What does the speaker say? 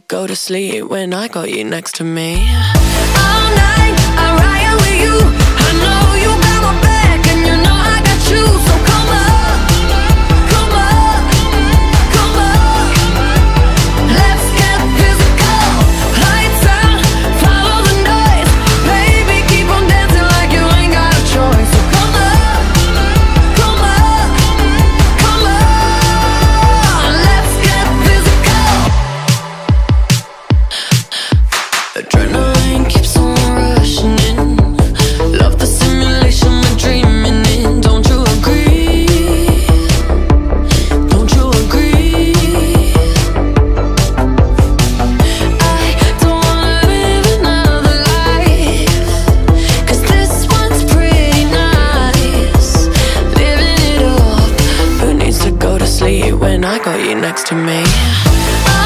to go to sleep when I got you next to me. All night. I got you next to me.